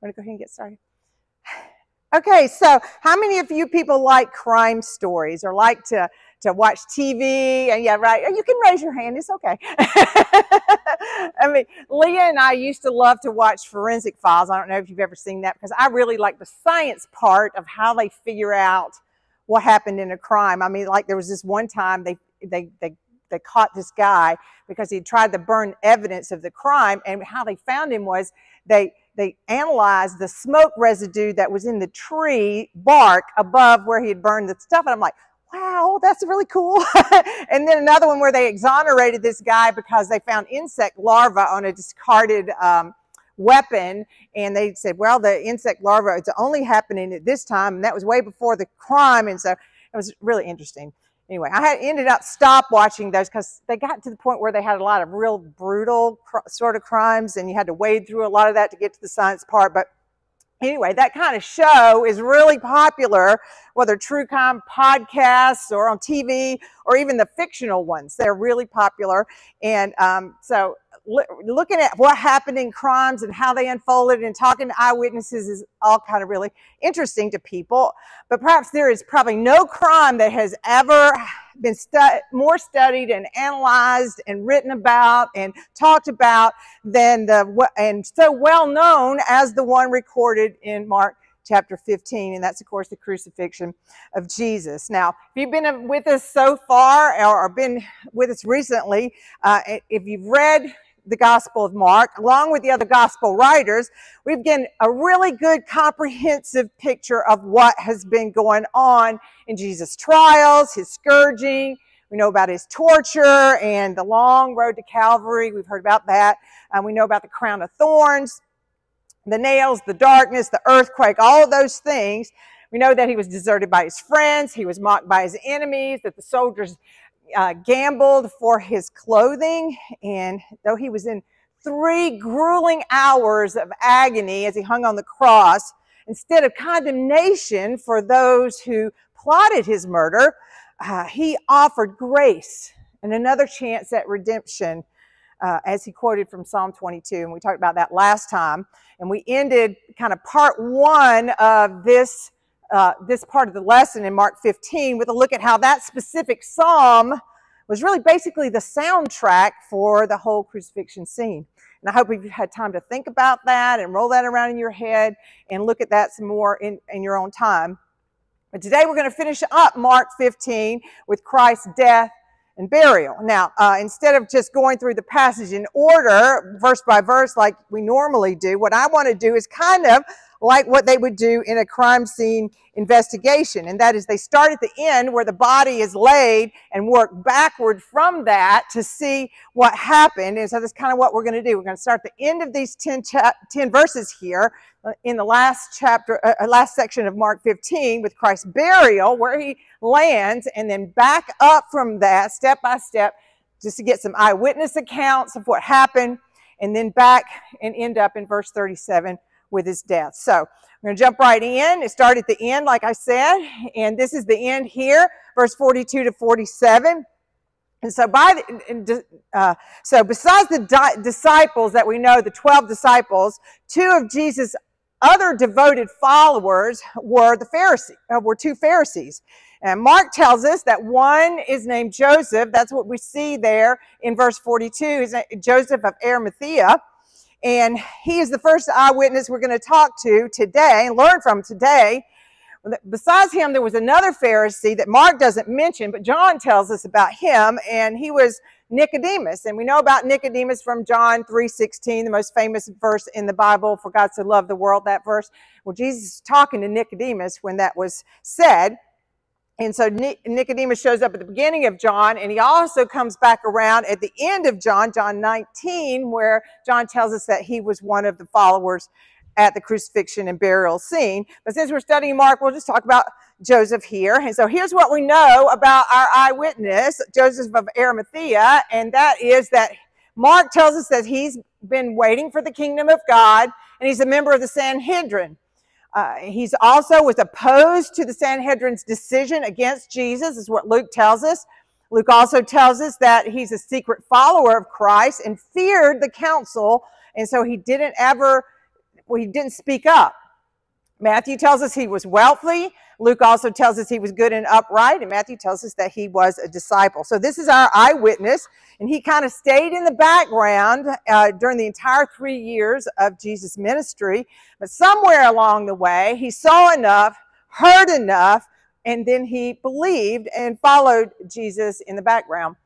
Want to go ahead and get started? Okay, so how many of you people like crime stories or like to, to watch TV? And yeah, right. You can raise your hand. It's okay. I mean, Leah and I used to love to watch Forensic Files. I don't know if you've ever seen that because I really like the science part of how they figure out what happened in a crime. I mean, like there was this one time they they they they caught this guy because he tried to burn evidence of the crime, and how they found him was they they analyzed the smoke residue that was in the tree bark above where he had burned the stuff. And I'm like, wow, that's really cool. and then another one where they exonerated this guy because they found insect larvae on a discarded um, weapon. And they said, well, the insect larva is only happening at this time. And that was way before the crime. And so it was really interesting anyway, I had ended up stop watching those because they got to the point where they had a lot of real brutal sort of crimes, and you had to wade through a lot of that to get to the science part. But anyway, that kind of show is really popular, whether true crime podcasts or on TV or even the fictional ones. They're really popular, and um, so looking at what happened in crimes and how they unfolded and talking to eyewitnesses is all kind of really interesting to people. But perhaps there is probably no crime that has ever been more studied and analyzed and written about and talked about than the and so well known as the one recorded in Mark chapter 15, and that's, of course, the crucifixion of Jesus. Now, if you've been with us so far or been with us recently, uh, if you've read the Gospel of Mark, along with the other Gospel writers, we've gotten a really good comprehensive picture of what has been going on in Jesus' trials, his scourging. We know about his torture and the long road to Calvary. We've heard about that. Um, we know about the crown of thorns, the nails, the darkness, the earthquake, all those things. We know that he was deserted by his friends. He was mocked by his enemies, that the soldiers uh, gambled for his clothing. And though he was in three grueling hours of agony as he hung on the cross, instead of condemnation for those who plotted his murder, uh, he offered grace and another chance at redemption, uh, as he quoted from Psalm 22. And we talked about that last time. And we ended kind of part one of this uh, this part of the lesson in Mark 15 with a look at how that specific psalm was really basically the soundtrack for the whole crucifixion scene. And I hope you've had time to think about that and roll that around in your head and look at that some more in, in your own time. But today we're going to finish up Mark 15 with Christ's death and burial. Now, uh, instead of just going through the passage in order, verse by verse, like we normally do, what I want to do is kind of like what they would do in a crime scene investigation. And that is they start at the end where the body is laid and work backward from that to see what happened. And so that's kind of what we're going to do. We're going to start at the end of these 10, cha- 10 verses here uh, in the last chapter, uh, uh, last section of Mark 15 with Christ's burial, where he lands, and then back up from that step by step just to get some eyewitness accounts of what happened, and then back and end up in verse 37 with his death. So I'm going to jump right in. It started at the end, like I said, and this is the end here, verse 42 to 47. And so, by the, uh, so besides the di- disciples that we know, the twelve disciples, two of Jesus' other devoted followers were the Pharisees, uh, were two Pharisees. And Mark tells us that one is named Joseph. That's what we see there in verse 42. Is Joseph of Arimathea. And he is the first eyewitness we're going to talk to today and learn from today. Besides him, there was another Pharisee that Mark doesn't mention, but John tells us about him, and he was Nicodemus. And we know about Nicodemus from John 3.16, the most famous verse in the Bible, for God so loved the world, that verse. Well, Jesus is talking to Nicodemus when that was said. And so Nicodemus shows up at the beginning of John, and he also comes back around at the end of John, John 19, where John tells us that he was one of the followers at the crucifixion and burial scene. But since we're studying Mark, we'll just talk about Joseph here. And so here's what we know about our eyewitness, Joseph of Arimathea, and that is that Mark tells us that he's been waiting for the kingdom of God, and he's a member of the Sanhedrin. Uh, he's also was opposed to the Sanhedrin's decision against Jesus, is what Luke tells us. Luke also tells us that he's a secret follower of Christ and feared the council, and so he didn't ever well, he didn't speak up. Matthew tells us he was wealthy. Luke also tells us he was good and upright, and Matthew tells us that he was a disciple. So this is our eyewitness, and he kind of stayed in the background uh, during the entire three years of Jesus' ministry. But somewhere along the way, he saw enough, heard enough, and then he believed and followed Jesus in the background.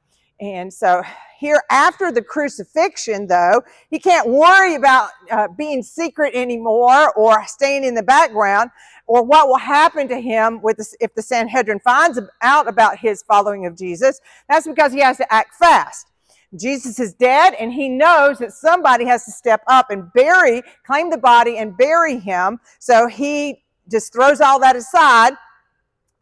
And so here after the crucifixion, though, he can't worry about uh, being secret anymore or staying in the background or what will happen to him with the, if the Sanhedrin finds out about his following of Jesus. That's because he has to act fast. Jesus is dead and he knows that somebody has to step up and bury, claim the body and bury him. So he just throws all that aside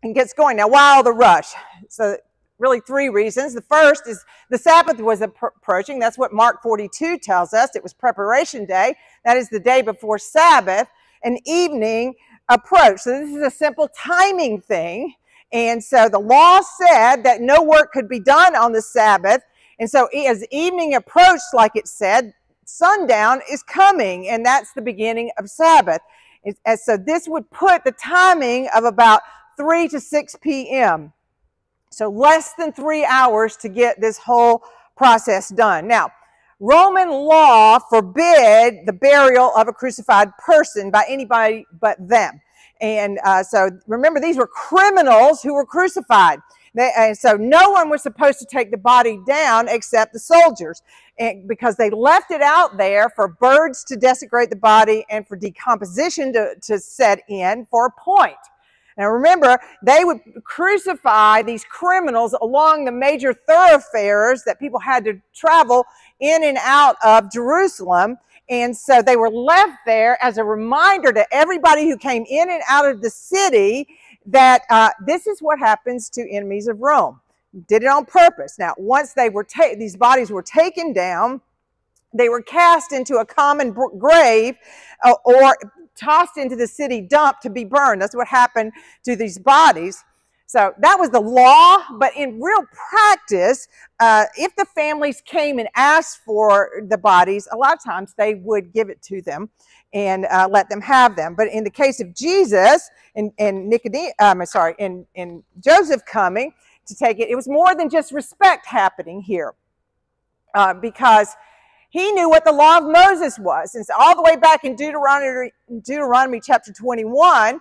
and gets going. Now, why all the rush? So really three reasons. The first is the Sabbath was approaching. That's what Mark 42 tells us. It was preparation day. That is the day before Sabbath. An evening approach. So this is a simple timing thing. And so the law said that no work could be done on the Sabbath. And so as evening approached, like it said, sundown is coming, and that's the beginning of Sabbath. And so this would put the timing of about 3 to 6 p.m. So less than three hours to get this whole process done. Now, Roman law forbid the burial of a crucified person by anybody but them. And uh, so remember, these were criminals who were crucified. They, and so no one was supposed to take the body down except the soldiers and because they left it out there for birds to desecrate the body and for decomposition to, to set in for a point. Now remember, they would crucify these criminals along the major thoroughfares that people had to travel in and out of Jerusalem. And so they were left there as a reminder to everybody who came in and out of the city that uh, this is what happens to enemies of Rome. Did it on purpose. Now, once they were ta- these bodies were taken down, they were cast into a common grave uh, or tossed into the city dump to be burned. That's what happened to these bodies. So that was the law, but in real practice, uh, if the families came and asked for the bodies, a lot of times they would give it to them and uh, let them have them. But in the case of Jesus and, and Nicodemus, um, sorry, and, and Joseph coming to take it, it was more than just respect happening here uh, because he knew what the law of Moses was. And so all the way back in Deuteronomy, Deuteronomy chapter 21,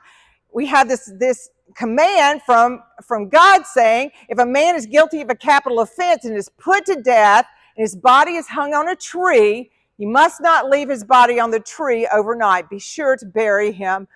we have this, this command from, from God saying, if a man is guilty of a capital offense and is put to death, and his body is hung on a tree, he must not leave his body on the tree overnight. Be sure to bury him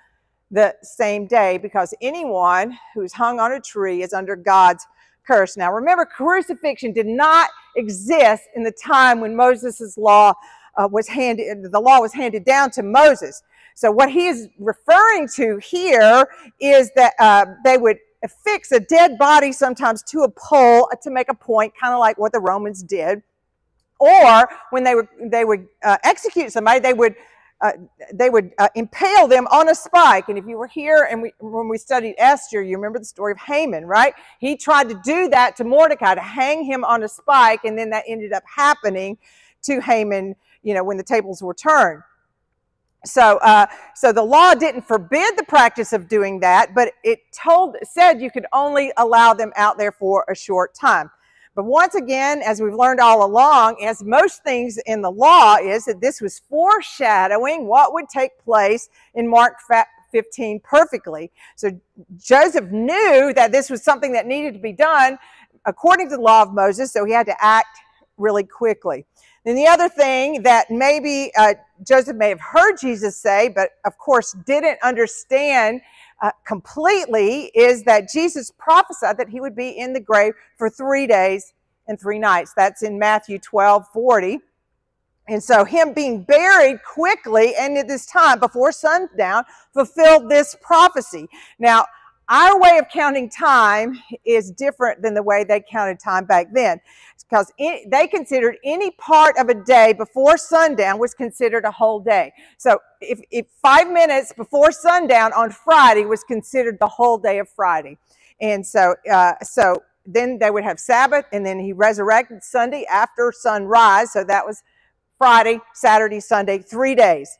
the same day because anyone who's hung on a tree is under God's curse. Now remember, crucifixion did not exist in the time when Moses' law uh, was handed, the law was handed down to Moses. So what he is referring to here is that uh, they would affix a dead body sometimes to a pole to make a point, kind of like what the Romans did. Or when they would they would uh, execute somebody, they would uh, they would uh, impale them on a spike. And if you were here and we, when we studied Esther, you remember the story of Haman, right? He tried to do that to Mordecai, to hang him on a spike, and then that ended up happening to Haman, you know, when the tables were turned. So, uh, so the law didn't forbid the practice of doing that, but it told said you could only allow them out there for a short time. But once again, as we've learned all along, as most things in the law is that this was foreshadowing what would take place in Mark 15 perfectly. So Joseph knew that this was something that needed to be done according to the law of Moses, so he had to act really quickly. Then the other thing that maybe uh, Joseph may have heard Jesus say, but of course didn't understand uh, completely is that Jesus prophesied that he would be in the grave for three days and three nights. That's in Matthew 12 40. And so, him being buried quickly and at this time before sundown fulfilled this prophecy. Now, our way of counting time is different than the way they counted time back then because they considered any part of a day before sundown was considered a whole day. So if, if five minutes before sundown on Friday was considered the whole day of Friday. And so, uh, so then they would have Sabbath and then he resurrected Sunday after sunrise. So that was Friday, Saturday, Sunday, three days.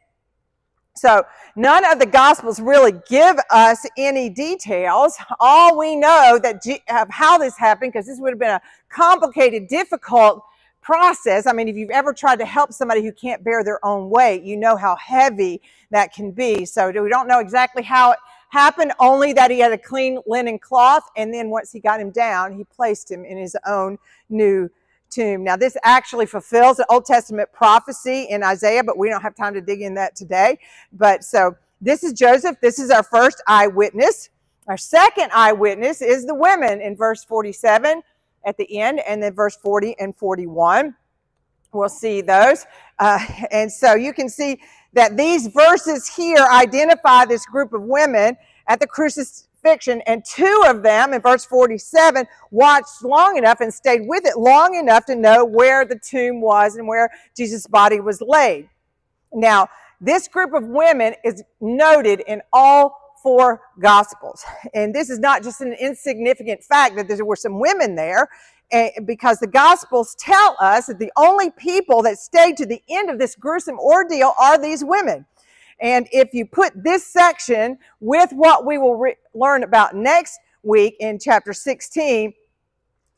So none of the gospels really give us any details. All we know that of how this happened, because this would have been a complicated, difficult process. I mean, if you've ever tried to help somebody who can't bear their own weight, you know how heavy that can be. So we don't know exactly how it happened, only that he had a clean linen cloth, and then once he got him down, he placed him in his own new tomb. Now, this actually fulfills an Old Testament prophecy in Isaiah, but we don't have time to dig in that today. But so this is Joseph. This is our first eyewitness. Our second eyewitness is the women in verse 47 at the end, and then verse 40 and 41. We'll see those. Uh, and so you can see that these verses here identify this group of women at the crucifixion, and two of them in verse 47 watched long enough and stayed with it long enough to know where the tomb was and where Jesus' body was laid. Now, this group of women is noted in all four gospels. And this is not just an insignificant fact that there were some women there, eh, because the gospels tell us that the only people that stayed to the end of this gruesome ordeal are these women. And if you put this section with what we will re- learn about next week in chapter 16,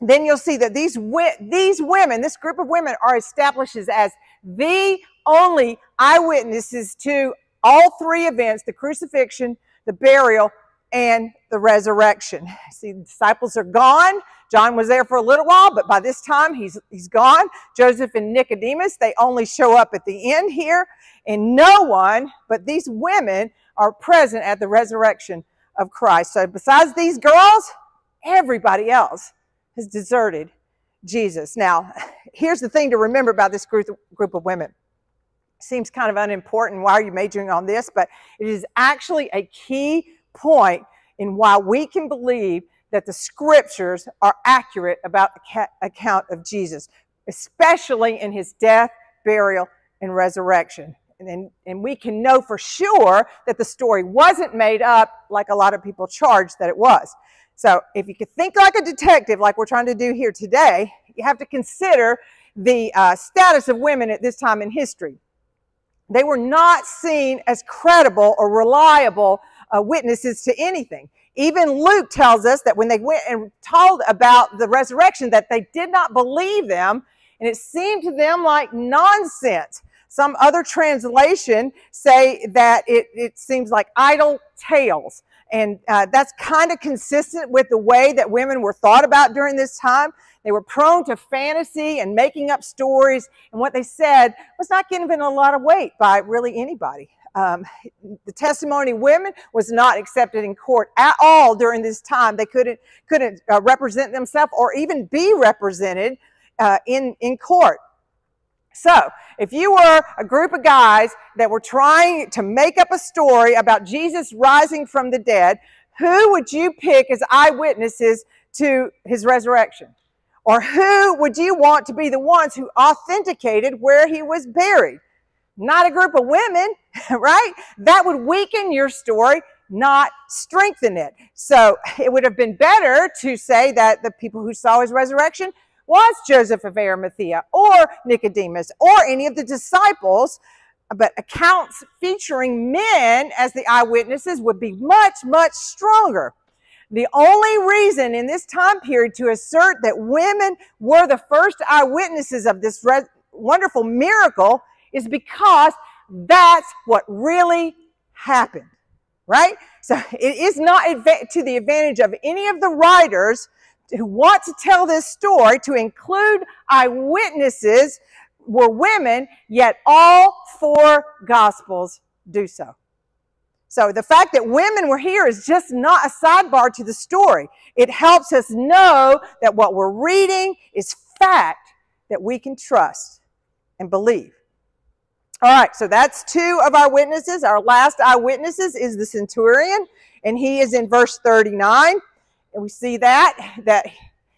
then you'll see that these, these women, this group of women, are established as the only eyewitnesses to all three events the crucifixion, the burial, and the resurrection. See, the disciples are gone. John was there for a little while, but by this time he's, he's gone. Joseph and Nicodemus, they only show up at the end here, and no one but these women are present at the resurrection of Christ. So besides these girls, everybody else has deserted Jesus. Now, here's the thing to remember about this group, group of women seems kind of unimportant. Why are you majoring on this? But it is actually a key point in why we can believe that the scriptures are accurate about the account of Jesus, especially in his death, burial, and resurrection. And, and we can know for sure that the story wasn't made up like a lot of people charge that it was. So if you could think like a detective, like we're trying to do here today, you have to consider the uh, status of women at this time in history. They were not seen as credible or reliable uh, witnesses to anything. Even Luke tells us that when they went and told about the resurrection, that they did not believe them, and it seemed to them like nonsense. Some other translation say that it, it seems like idle tales. And uh, that's kind of consistent with the way that women were thought about during this time. They were prone to fantasy and making up stories, and what they said was not given a lot of weight by really anybody. Um, the testimony of women was not accepted in court at all during this time. They couldn't couldn't uh, represent themselves or even be represented uh, in in court. So, if you were a group of guys that were trying to make up a story about Jesus rising from the dead, who would you pick as eyewitnesses to his resurrection? Or who would you want to be the ones who authenticated where he was buried? Not a group of women, right? That would weaken your story, not strengthen it. So it would have been better to say that the people who saw his resurrection was Joseph of Arimathea or Nicodemus or any of the disciples. But accounts featuring men as the eyewitnesses would be much, much stronger. The only reason in this time period to assert that women were the first eyewitnesses of this wonderful miracle is because that's what really happened, right? So it is not to the advantage of any of the writers who want to tell this story to include eyewitnesses were women, yet all four gospels do so. So the fact that women were here is just not a sidebar to the story. It helps us know that what we're reading is fact that we can trust and believe. All right, so that's two of our witnesses. Our last eyewitnesses is the centurion, and he is in verse 39. And we see that, that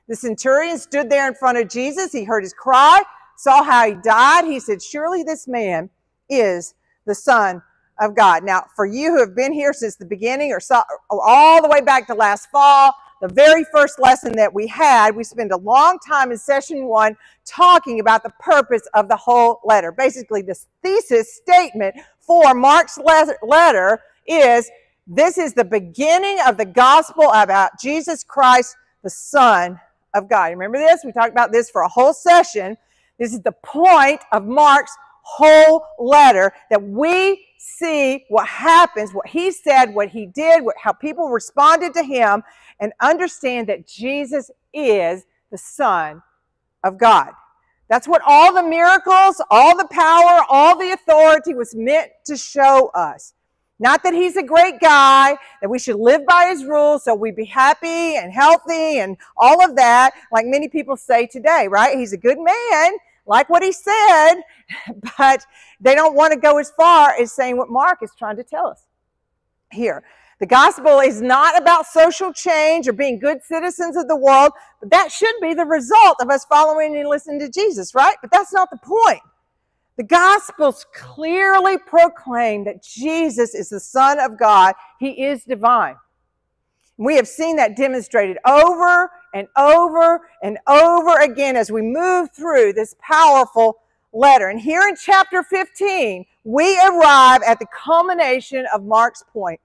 the centurion stood there in front of Jesus. He heard his cry, saw how he died. He said, Surely this man is the Son of God. Now, for you who have been here since the beginning or, saw, all the way back to last fall, the very first lesson that we had, we spent a long time in session one talking about the purpose of the whole letter. Basically, this thesis statement for Mark's letter is this is the beginning of the gospel about Jesus Christ, the Son of God. Remember this? We talked about this for a whole session. This is the point of Mark's whole letter that we see what happens, what he said, what he did, what, how people responded to him, and understand that Jesus is the Son of God. That's what all the miracles, all the power, all the authority was meant to show us. Not that he's a great guy, that we should live by his rules so we be happy and healthy and all of that, like many people say today, right? He's a good man, like what he said, but they don't want to go as far as saying what Mark is trying to tell us here. The gospel is not about social change or being good citizens of the world, but that should be the result of us following and listening to Jesus, right? But that's not the point. The Gospels clearly proclaim that Jesus is the Son of God. He is divine. We have seen that demonstrated over and over and over again as we move through this powerful letter. And here in chapter 15, we arrive at the culmination of Mark's point.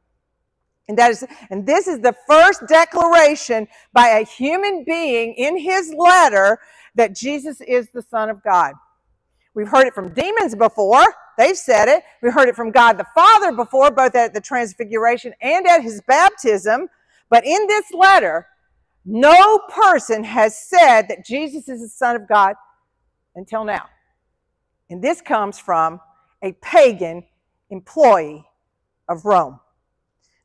And that is, and this is the first declaration by a human being in his letter that Jesus is the Son of God. We've heard it from demons before. They've said it. We heard it from God the Father before, both at the transfiguration and at his baptism. But in this letter, no person has said that Jesus is the Son of God until now. And this comes from a pagan employee of Rome.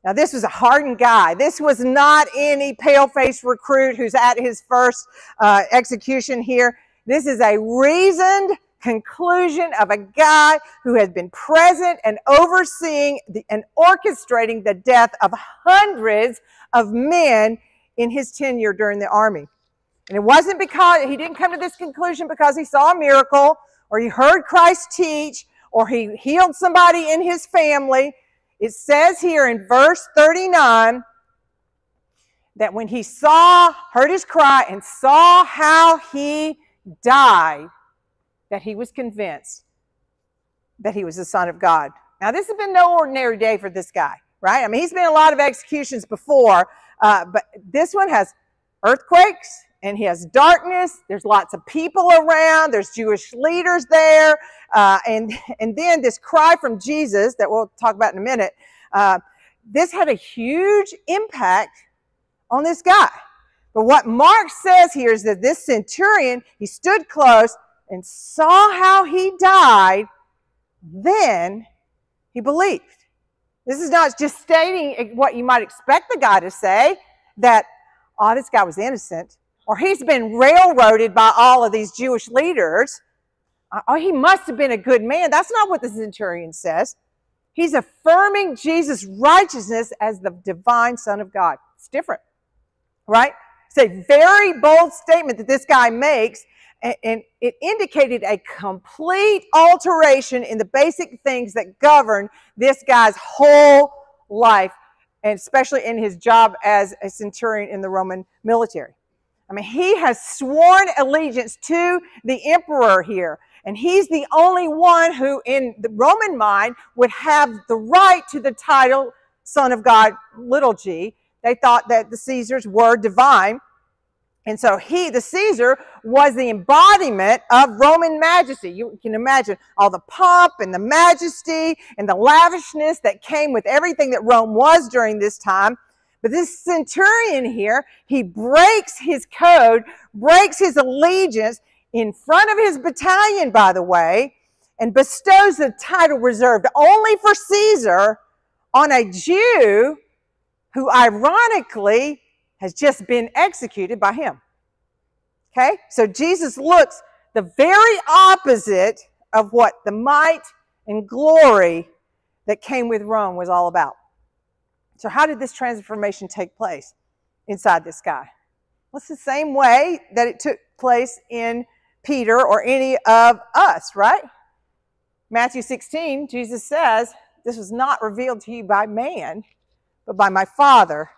Now, this was a hardened guy. This was not any pale faced recruit who's at his first uh, execution here. This is a reasoned, conclusion of a guy who has been present and overseeing the, and orchestrating the death of hundreds of men in his tenure during the army. And it wasn't because he didn't come to this conclusion because he saw a miracle or he heard Christ teach or he healed somebody in his family. It says here in verse 39 that when he saw, heard his cry, and saw how he died, that he was convinced that he was the Son of God. Now, this has been no ordinary day for this guy, right? I mean, he's been a lot of executions before, uh, but this one has earthquakes and he has darkness. There's lots of people around. There's Jewish leaders there. Uh, and, and then this cry from Jesus that we'll talk about in a minute. Uh, this had a huge impact on this guy. But what Mark says here is that this centurion, he stood close and saw how he died, then he believed. This is not just stating what you might expect the guy to say that, oh, this guy was innocent, or he's been railroaded by all of these Jewish leaders. Uh, oh, he must have been a good man. That's not what the centurion says. He's affirming Jesus' righteousness as the divine Son of God. It's different, right? It's a very bold statement that this guy makes, and it indicated a complete alteration in the basic things that govern this guy's whole life, and especially in his job as a centurion in the Roman military. I mean, he has sworn allegiance to the emperor here. And he's the only one who, in the Roman mind, would have the right to the title Son of God, little g. They thought that the Caesars were divine. And so he, the Caesar, was the embodiment of Roman majesty. You can imagine all the pomp and the majesty and the lavishness that came with everything that Rome was during this time. But this centurion here, he breaks his code, breaks his allegiance in front of his battalion, by the way, and bestows the title reserved only for Caesar on a Jew who ironically has just been executed by him. Okay? So Jesus looks the very opposite of what the might and glory that came with Rome was all about. So, how did this transformation take place inside this guy? Well, it's the same way that it took place in Peter or any of us, right? Matthew 16, Jesus says, This was not revealed to you by man, but by my Father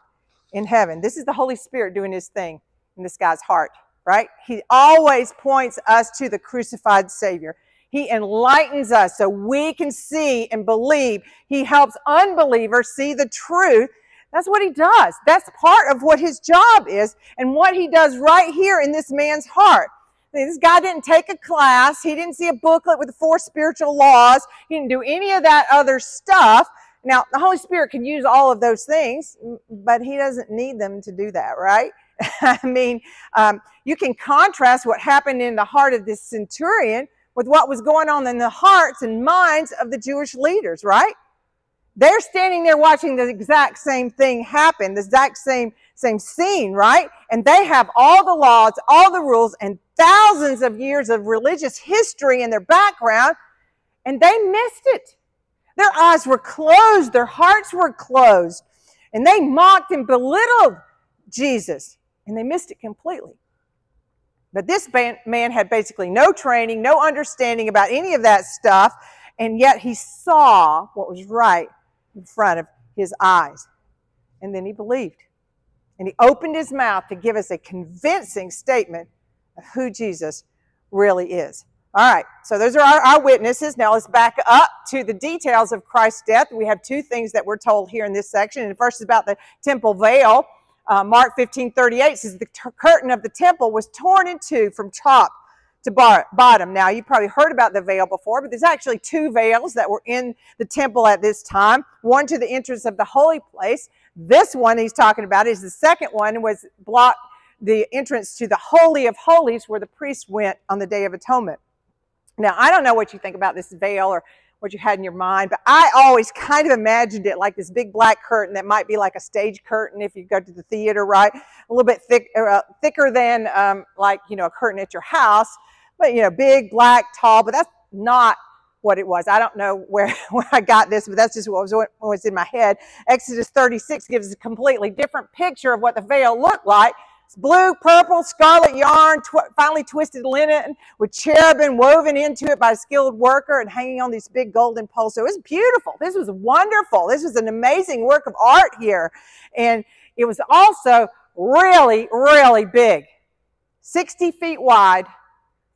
in heaven. This is the Holy Spirit doing his thing in this guy's heart, right? He always points us to the crucified Savior. He enlightens us so we can see and believe. He helps unbelievers see the truth. That's what he does. That's part of what his job is and what he does right here in this man's heart. This guy didn't take a class. He didn't see a booklet with the four spiritual laws. He didn't do any of that other stuff. Now, the Holy Spirit can use all of those things, but he doesn't need them to do that, right? I mean, um, you can contrast what happened in the heart of this centurion with what was going on in the hearts and minds of the Jewish leaders, right? They're standing there watching the exact same thing happen, the exact same, same scene, right? And they have all the laws, all the rules, and thousands of years of religious history in their background, and they missed it. Their eyes were closed, their hearts were closed, and they mocked and belittled Jesus, and they missed it completely. But this man had basically no training, no understanding about any of that stuff, and yet he saw what was right in front of his eyes. And then he believed. And he opened his mouth to give us a convincing statement of who Jesus really is. All right, so those are our, our, witnesses. Now let's back up to the details of Christ's death. We have two things that we're told here in this section. And first is about the temple veil. Uh, Mark 15, 38 says the curtain of the temple was torn in two from top to bottom. Now, you probably heard about the veil before, but there's actually two veils that were in the temple at this time. One to the entrance of the holy place. This one he's talking about is the second one was blocked the entrance to the Holy of Holies where the priest went on the Day of Atonement. Now, I don't know what you think about this veil or what you had in your mind, but I always kind of imagined it like this big black curtain that might be like a stage curtain if you go to the theater, right? A little bit thick, uh, thicker than um, like, you know, a curtain at your house, but, you know, big, black, tall, but that's not what it was. I don't know where, where I got this, but that's just what was, what was in my head. Exodus 36 gives a completely different picture of what the veil looked like blue, purple, scarlet yarn, tw- finely twisted linen with cherubim woven into it by a skilled worker and hanging on these big golden poles. So it was beautiful. This was wonderful. This was an amazing work of art here. And it was also really, really big 60 feet wide,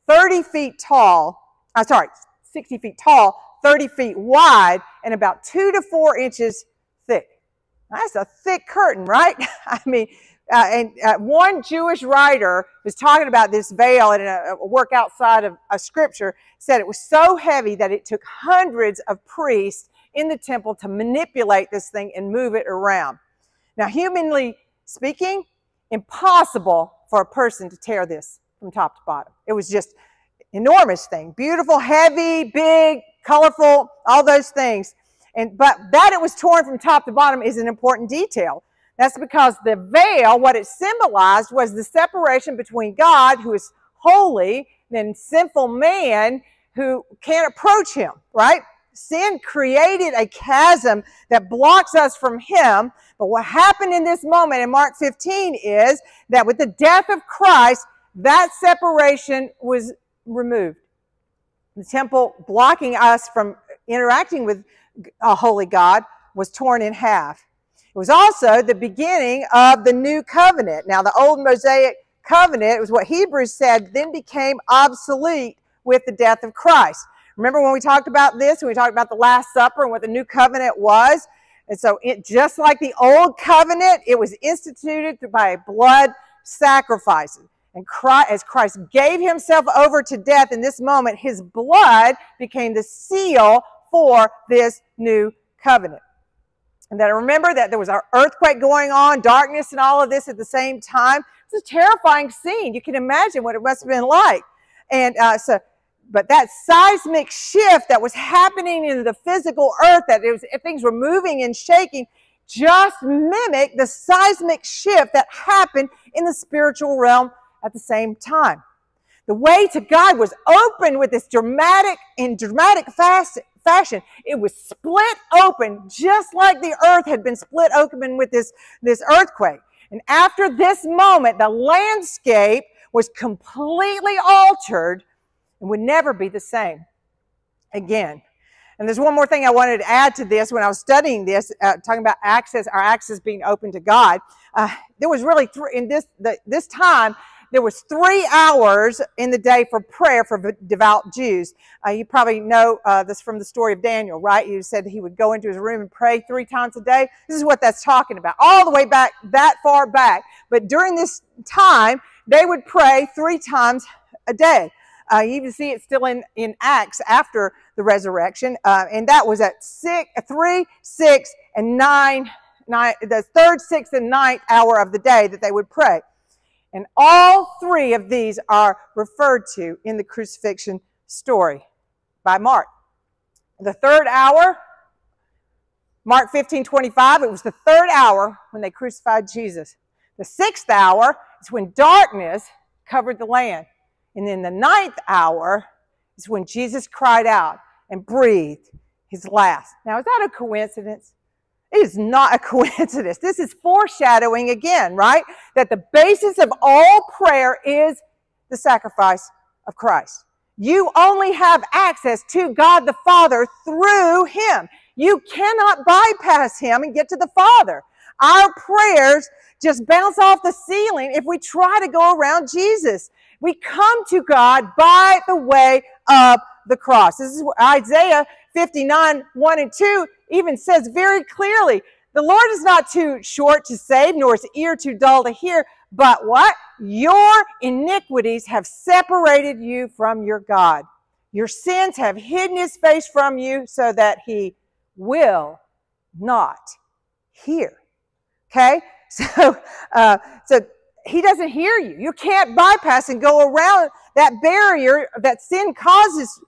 30 feet tall. I'm uh, sorry, 60 feet tall, 30 feet wide, and about two to four inches thick. That's a thick curtain, right? I mean, uh, and uh, one Jewish writer was talking about this veil in a, a, work outside of a scripture, said it was so heavy that it took hundreds of priests in the temple to manipulate this thing and move it around. Now, humanly speaking, impossible for a person to tear this from top to bottom. It was just enormous thing, beautiful, heavy, big, colorful, all those things. And but that it was torn from top to bottom is an important detail that's because the veil, what it symbolized was the separation between God, who is holy, and sinful man who can't approach him, right? Sin created a chasm that blocks us from him. But what happened in this moment in Mark 15 is that with the death of Christ, that separation was removed. The temple blocking us from interacting with a holy God was torn in half. It was also the beginning of the new covenant. Now, the old Mosaic covenant was what Hebrews said then became obsolete with the death of Christ. Remember when we talked about this, when we talked about the Last Supper and what the new covenant was? And so, it, just like the old covenant, it was instituted by blood sacrifices. And Christ, as Christ gave himself over to death in this moment, his blood became the seal for this new covenant. And then I remember that there was an earthquake going on, darkness, and all of this at the same time. It's a terrifying scene. You can imagine what it must have been like. And uh, so, but that seismic shift that was happening in the physical earth, that was, things were moving and shaking, just mimic the seismic shift that happened in the spiritual realm at the same time. The way to God was open with this dramatic, in dramatic fast, fashion. It was split open, just like the earth had been split open with this, this earthquake. And after this moment, the landscape was completely altered and would never be the same again. And there's one more thing I wanted to add to this when I was studying this, uh, talking about access, our access being open to God. Uh, there was really three, in this the, this time there was three hours in the day for prayer for devout Jews. Uh, you probably know uh, this from the story of Daniel, right? He said he would go into his room and pray three times a day. This is what that's talking about, all the way back that far back. But during this time, they would pray three times a day. Uh, you even see it still in, in Acts after the resurrection. Uh, and that was at six, three, six, and nine, nine, the third, sixth, and ninth hour of the day that they would pray. And all three of these are referred to in the crucifixion story by Mark. The third hour, Mark 15 25, it was the third hour when they crucified Jesus. The sixth hour is when darkness covered the land. And then the ninth hour is when Jesus cried out and breathed his last. Now, is that a coincidence? It is not a coincidence. This is foreshadowing again, right? That the basis of all prayer is the sacrifice of Christ. You only have access to God the Father through Him. You cannot bypass Him and get to the Father. Our prayers just bounce off the ceiling if we try to go around Jesus. We come to God by the way of the cross. This is Isaiah 59, 1 and 2 even says very clearly, the Lord is not too short to save, nor his ear too dull to hear, but what? Your iniquities have separated you from your God. Your sins have hidden his face from you so that he will not hear. Okay? So, uh, so he doesn't hear you. You can't bypass and go around that barrier that sin causes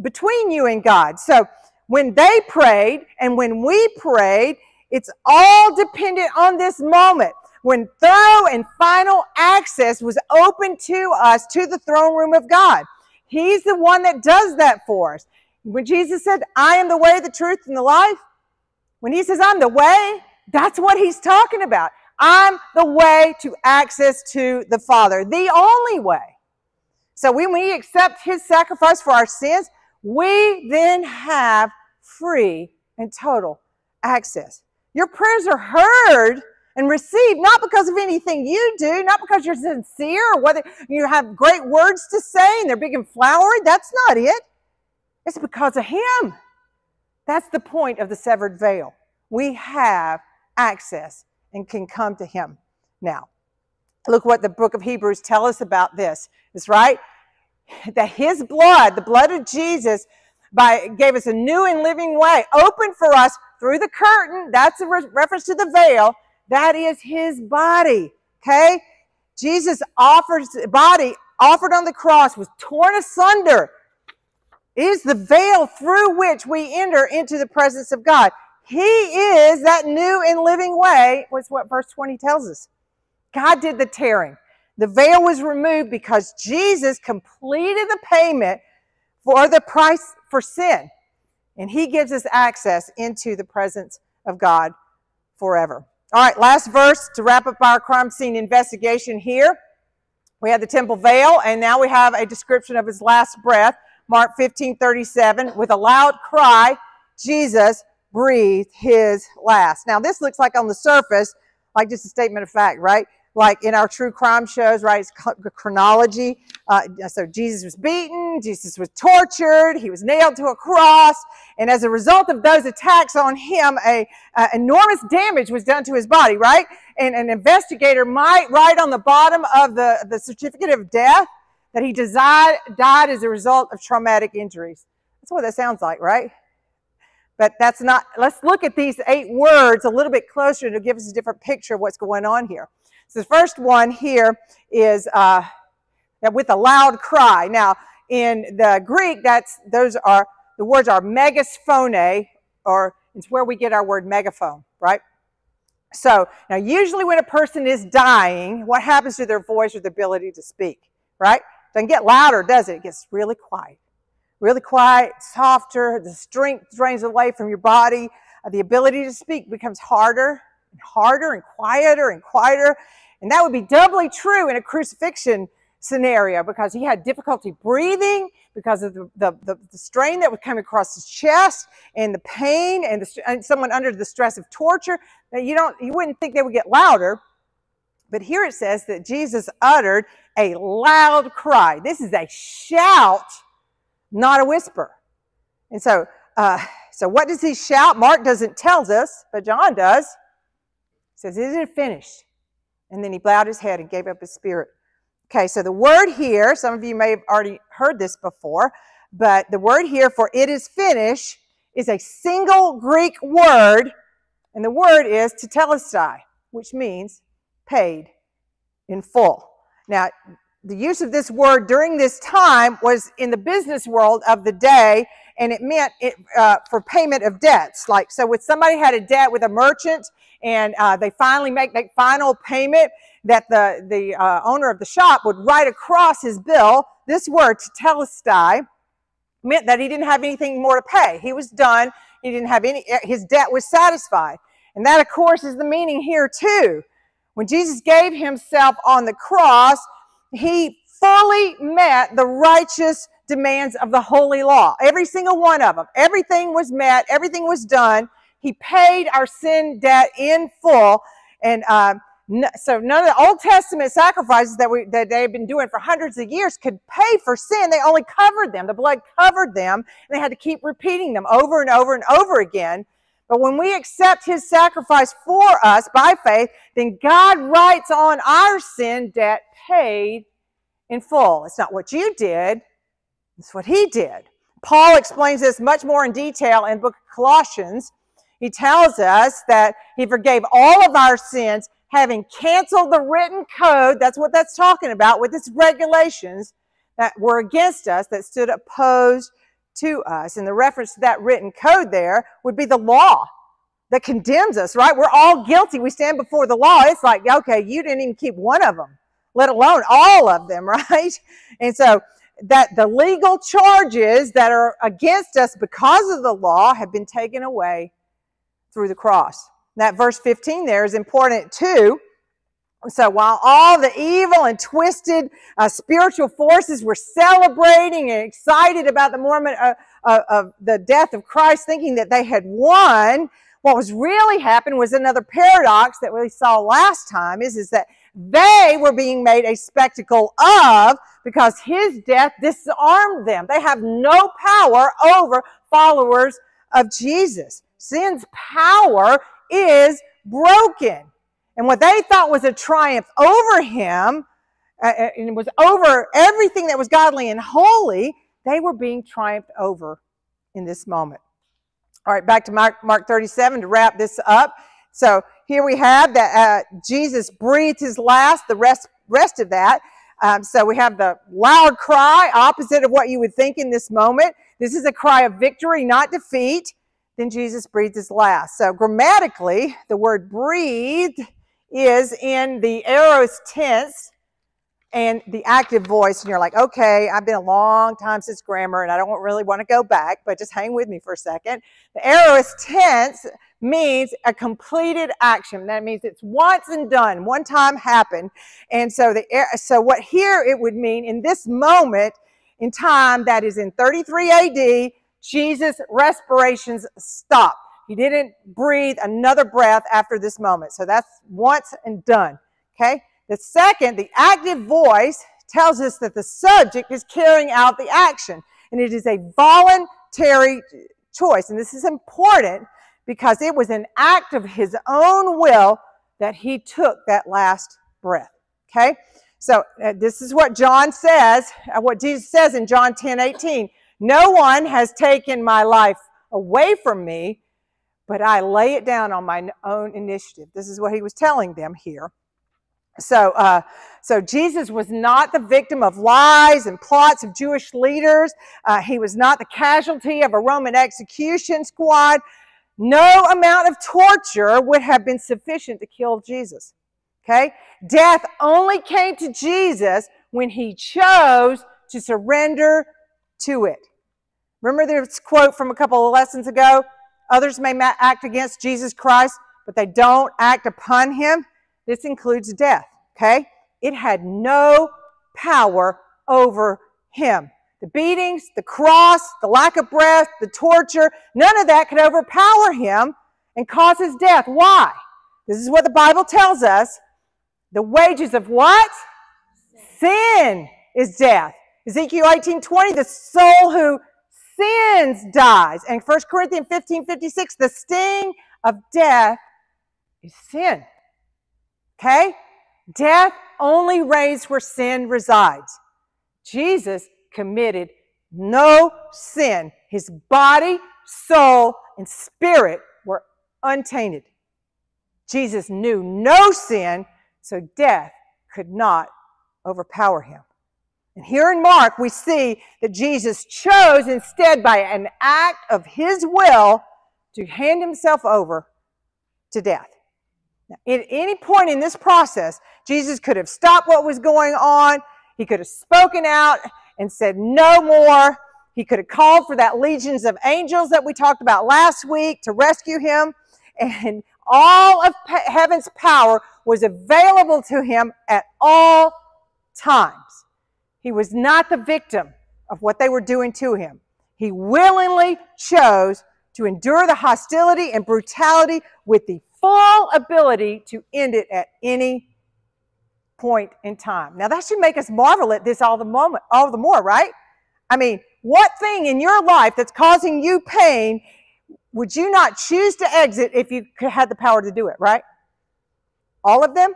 between you and God. So when they prayed and when we prayed, it's all dependent on this moment when thorough and final access was open to us to the throne room of God. He's the one that does that for us. When Jesus said, I am the way, the truth, and the life, when he says, I'm the way, that's what he's talking about. I'm the way to access to the Father, the only way. So when we accept his sacrifice for our sins, we then have free and total access. Your prayers are heard and received not because of anything you do, not because you're sincere or whether you have great words to say and they're big and flowery. That's not it. It's because of Him. That's the point of the severed veil. We have access and can come to Him now. Look what the book of Hebrews tell us about this. It's right that His blood, the blood of Jesus, by gave us a new and living way, open for us through the curtain. That's a re- reference to the veil. That is his body. Okay? Jesus offers body offered on the cross was torn asunder. It is the veil through which we enter into the presence of God. He is that new and living way, was what verse 20 tells us. God did the tearing. The veil was removed because Jesus completed the payment for the price for sin. And he gives us access into the presence of God forever. All right, last verse to wrap up our crime scene investigation here. We had the temple veil, and now we have a description of his last breath. Mark 15 37. With a loud cry, Jesus breathed his last. Now, this looks like on the surface, like just a statement of fact, right? Like in our true crime shows, right? It's chronology. Uh, so Jesus was beaten, Jesus was tortured, he was nailed to a cross, and as a result of those attacks on him, a, a enormous damage was done to his body, right? And an investigator might write on the bottom of the, the certificate of death that he died, died as a result of traumatic injuries. That's what that sounds like, right? But that's not, let's look at these eight words a little bit closer to give us a different picture of what's going on here. So the first one here is uh, with a loud cry. Now, in the Greek, that's those are the words are megasphone, or it's where we get our word megaphone, right? So now, usually when a person is dying, what happens to their voice or the ability to speak, right? Doesn't get louder, does it? It gets really quiet, really quiet, softer. The strength drains away from your body. Uh, the ability to speak becomes harder harder and quieter and quieter. And that would be doubly true in a crucifixion scenario because he had difficulty breathing because of the, the, the, strain that would come across his chest and the pain and, the, and someone under the stress of torture. You don't you wouldn't think they would get louder but here it says that jesus uttered a loud cry. This is a shout not a whisper. And so uh, so what does he shout? Mark doesn't tells us but john does says isn't it finished and then he bowed his head and gave up his spirit Okay, so the word here, some of you may have already heard this before, but the word here for it is finished is a single Greek word, and the word is tetelestai, which means paid in full. Now, the use of this word during this time was in the business world of the day, and it meant it uh, for payment of debts. Like, so when somebody had a debt with a merchant, and uh, they finally make that final payment, that the, the uh, owner of the shop would write across his bill this word, tetelestai, meant that he didn't have anything more to pay. He was done. He didn't have any, uh, his debt was satisfied. And that, of course, is the meaning here, too. When Jesus gave himself on the cross, he fully met the righteous demands of the holy law. Every single one of them. Everything was met. Everything was done. He paid our sin debt in full. And uh, so none of the Old Testament sacrifices that we that they've been doing for hundreds of years could pay for sin. They only covered them. The blood covered them, and they had to keep repeating them over and over and over again. But when we accept his sacrifice for us by faith, then God writes on our sin debt paid in full. It's not what you did, it's what he did. Paul explains this much more in detail in book of Colossians. He tells us that he forgave all of our sins having canceled the written code, that's what that's talking about, with its regulations that were against us, that stood opposed to us. And the reference to that written code there would be the law that condemns us, right? We're all guilty. We stand before the law. It's like, okay, you didn't even keep one of them, let alone all of them, right? And so that the legal charges that are against us because of the law have been taken away through the cross. That verse 15 there is important too. So while all the evil and twisted uh, spiritual forces were celebrating and excited about the Mormon of, of, of the death of Christ, thinking that they had won, what was really happening was another paradox that we saw last time is, is that they were being made a spectacle of because his death disarmed them. They have no power over followers of Jesus. Sin's power is broken. And what they thought was a triumph over him, uh, uh, and it was over everything that was godly and holy, they were being triumphed over in this moment. All right, back to Mark, Mark 37 to wrap this up. So here we have that uh, Jesus breathed his last, the rest, rest of that. Um, so we have the loud cry, opposite of what you would think in this moment. This is a cry of victory, not defeat. Then Jesus breathed his last. So grammatically, the word breathed is in the aorist tense and the active voice. And you're like, okay, I've been a long time since grammar and I don't really want to go back, but just hang with me for a second. The aorist tense means a completed action. That means it's once and done, one time happened. And so the so what here it would mean in this moment in time that is in 33 AD Jesus' respirations stopped. He didn't breathe another breath after this moment. So that's once and done. Okay? The second, the active voice tells us that the subject is carrying out the action. And it is a voluntary choice. And this is important because it was an act of his own will that he took that last breath. Okay? So uh, this is what John says, uh, what Jesus says in John 10 18. No one has taken my life away from me, but I lay it down on my own initiative. This is what he was telling them here. So, uh, so Jesus was not the victim of lies and plots of Jewish leaders. Uh, he was not the casualty of a Roman execution squad. No amount of torture would have been sufficient to kill Jesus. Okay? Death only came to Jesus when he chose to surrender to it. Remember this quote from a couple of lessons ago? Others may act against Jesus Christ, but they don't act upon him. This includes death, okay? It had no power over him. The beatings, the cross, the lack of breath, the torture, none of that could overpower him and cause his death. Why? This is what the Bible tells us. The wages of what? Sin is death. Ezekiel 18 20, the soul who sins dies. And 1 Corinthians 15 56, the sting of death is sin. Okay? Death only reigns where sin resides. Jesus committed no sin. His body, soul, and spirit were untainted. Jesus knew no sin, so death could not overpower him. And here in Mark, we see that Jesus chose instead by an act of his will to hand himself over to death. Now, at any point in this process, Jesus could have stopped what was going on. He could have spoken out and said, no more. He could have called for that legions of angels that we talked about last week to rescue him. And all of heaven's power was available to him at all times. He was not the victim of what they were doing to him. He willingly chose to endure the hostility and brutality with the full ability to end it at any point in time. Now that should make us marvel at this all the moment, all the more, right? I mean, what thing in your life that's causing you pain would you not choose to exit if you had the power to do it, right? All of them?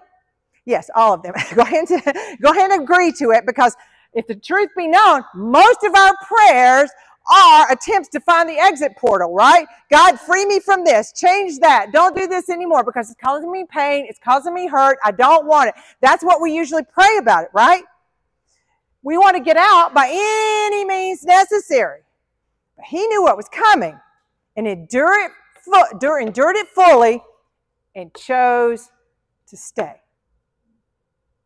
Yes, all of them. go ahead and go ahead and agree to it because if the truth be known, most of our prayers are attempts to find the exit portal, right? God, free me from this. Change that. Don't do this anymore because it's causing me pain. It's causing me hurt. I don't want it. That's what we usually pray about it, right? We want to get out by any means necessary. But he knew what was coming and it, endured it fully and chose to stay.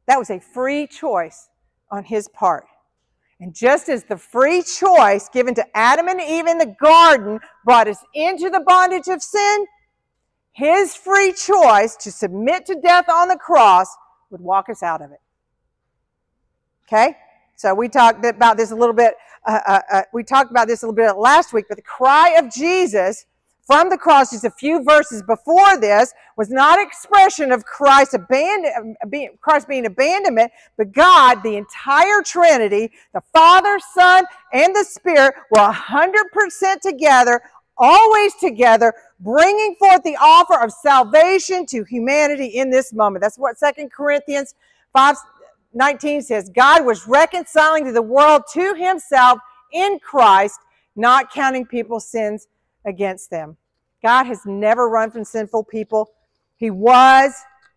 That was a free choice on his part. And just as the free choice given to Adam and Eve in the garden brought us into the bondage of sin, his free choice to submit to death on the cross would walk us out of it. Okay? So we talked about this a little bit. Uh, uh, uh, we talked about this a little bit last week, but the cry of Jesus from the cross, just a few verses before this, was not expression of Christ, abandon, Christ being abandonment, but God, the entire Trinity, the Father, Son, and the Spirit were 100% together, always together, bringing forth the offer of salvation to humanity in this moment. That's what 2 Corinthians 5 19 says. God was reconciling to the world to himself in Christ, not counting people's sins against them. God has never run from sinful people. He was,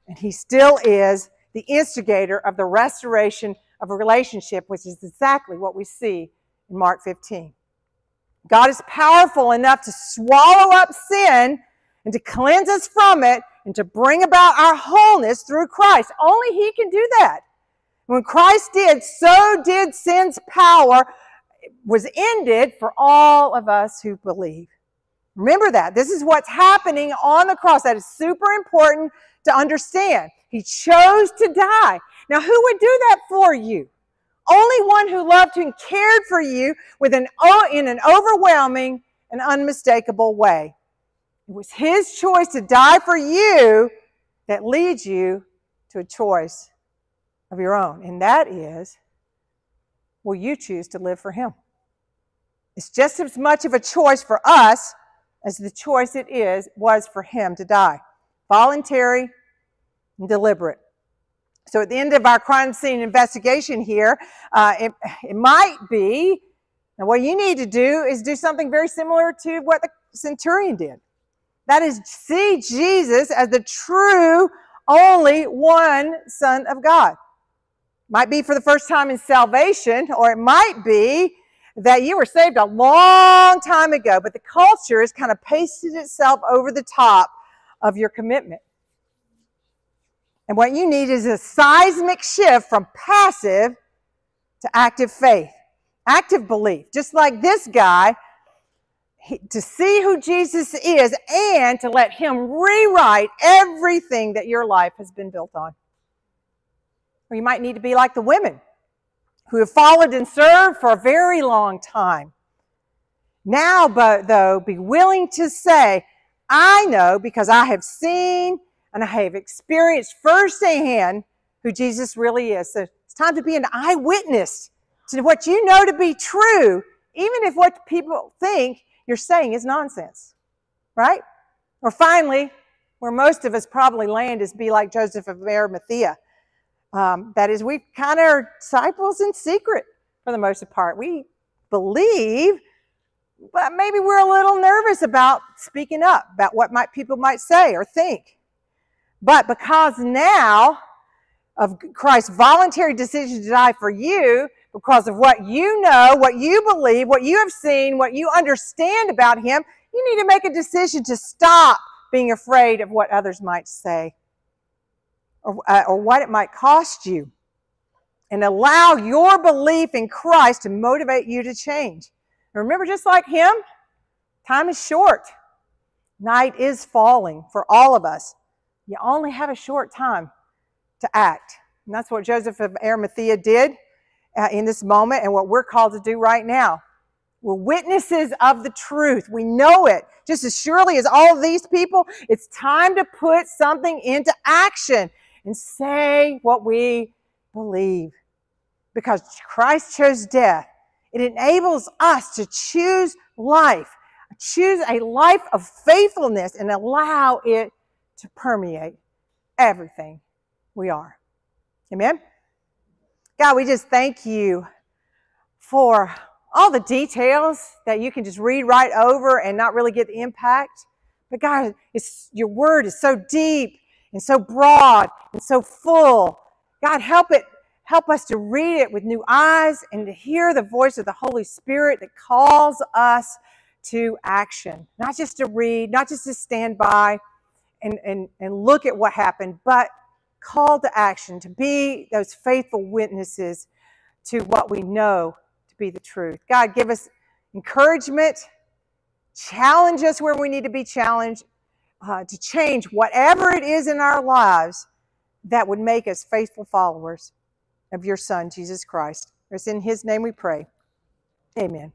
and He still is, the instigator of the restoration of a relationship, which is exactly what we see in Mark 15. God is powerful enough to swallow up sin and to cleanse us from it and to bring about our wholeness through Christ. Only He can do that. When Christ did, so did sin's power was ended for all of us who believe. Remember that. This is what's happening on the cross. That is super important to understand. He chose to die. Now, who would do that for you? Only one who loved you and cared for you with an, in an overwhelming and unmistakable way. It was his choice to die for you that leads you to a choice of your own. And that is, will you choose to live for him? It's just as much of a choice for us as the choice it is was for him to die. Voluntary and deliberate. So at the end of our crime scene investigation here, uh, it, it might be, now what you need to do is do something very similar to what the centurion did. That is see Jesus as the true, only one Son of God. Might be for the first time in salvation, or it might be that you were saved a long time ago, but the culture has kind of pasted itself over the top of your commitment. And what you need is a seismic shift from passive to active faith, active belief, just like this guy, he, to see who Jesus is and to let him rewrite everything that your life has been built on. Or you might need to be like the women who have followed and served for a very long time. Now, but though, be willing to say, I know because I have seen and I have experienced firsthand who Jesus really is. So it's time to be an eyewitness to what you know to be true, even if what people think you're saying is nonsense. Right? Or finally, where most of us probably land is be like Joseph of Arimathea. Um, that is, we kind of are disciples in secret for the most part. We believe, but maybe we're a little nervous about speaking up about what might people might say or think. But because now of Christ's voluntary decision to die for you, because of what you know, what you believe, what you have seen, what you understand about Him, you need to make a decision to stop being afraid of what others might say or, uh, or what it might cost you. And allow your belief in Christ to motivate you to change. And remember, just like Him, time is short. Night is falling for all of us. You only have a short time to act. And that's what Joseph of Arimathea did uh, in this moment and what we're called to do right now. We're witnesses of the truth. We know it. Just as surely as all these people, it's time to put something into action and say what we believe. Because Christ chose death, it enables us to choose life, choose a life of faithfulness, and allow it to permeate everything we are. Amen? God, we just thank you for all the details that you can just read right over and not really get the impact. But God, it's, your word is so deep and so broad and so full. God, help it, help us to read it with new eyes and to hear the voice of the Holy Spirit that calls us to action. Not just to read, not just to stand by and, and, and look at what happened, but call to action, to be those faithful witnesses to what we know to be the truth. God, give us encouragement, challenge us where we need to be challenged, uh, to change whatever it is in our lives that would make us faithful followers of your Son, Jesus Christ. It's in His name we pray. Amen.